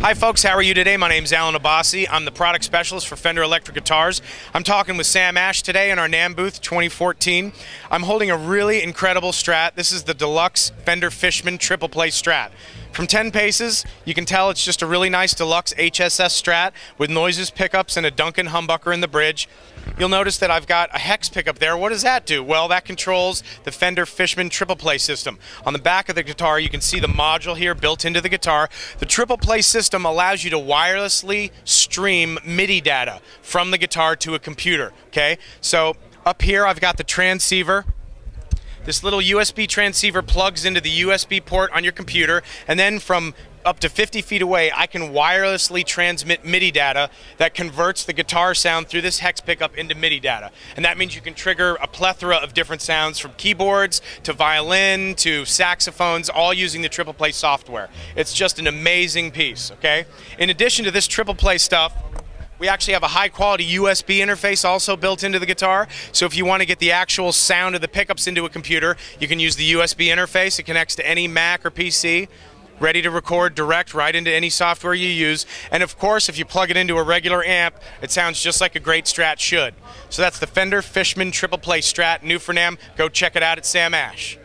Hi, folks. How are you today? My name is Alan Abbasi. I'm the product specialist for Fender Electric Guitars. I'm talking with Sam Ash today in our NAMM booth 2014. I'm holding a really incredible Strat. This is the deluxe Fender Fishman triple play Strat. From 10 paces, you can tell it's just a really nice deluxe HSS Strat with Noiseless, pickups, and a Duncan humbucker in the bridge. You'll notice that I've got a hex pickup there. What does that do? Well, that controls the Fender Fishman triple play system. On the back of the guitar, you can see the module here built into the guitar. The triple play system allows you to wirelessly stream MIDI data from the guitar to a computer. Okay, so up here I've got the transceiver this little USB transceiver plugs into the USB port on your computer, and then from up to 50 feet away, I can wirelessly transmit MIDI data that converts the guitar sound through this hex pickup into MIDI data. And that means you can trigger a plethora of different sounds from keyboards to violin to saxophones, all using the Triple Play software. It's just an amazing piece, okay? In addition to this Triple Play stuff, we actually have a high quality USB interface also built into the guitar. So if you want to get the actual sound of the pickups into a computer, you can use the USB interface. It connects to any Mac or PC ready to record direct right into any software you use. And of course, if you plug it into a regular amp, it sounds just like a great Strat should. So that's the Fender Fishman Triple Play Strat, new for NAMM. Go check it out at Sam Ash.